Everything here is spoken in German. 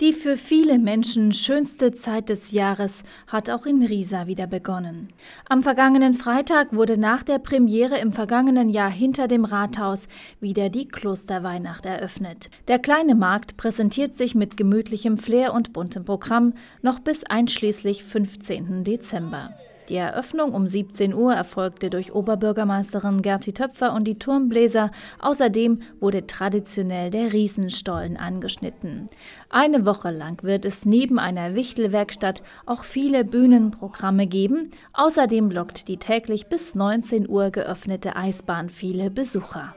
Die für viele Menschen schönste Zeit des Jahres hat auch in Riesa wieder begonnen. Am vergangenen Freitag wurde nach der Premiere im vergangenen Jahr hinter dem Rathaus wieder die Klosterweihnacht eröffnet. Der kleine Markt präsentiert sich mit gemütlichem Flair und buntem Programm noch bis einschließlich 15. Dezember. Die Eröffnung um 17 Uhr erfolgte durch Oberbürgermeisterin Gerti Töpfer und die Turmbläser. Außerdem wurde traditionell der Riesenstollen angeschnitten. Eine Woche lang wird es neben einer Wichtelwerkstatt auch viele Bühnenprogramme geben. Außerdem lockt die täglich bis 19 Uhr geöffnete Eisbahn viele Besucher.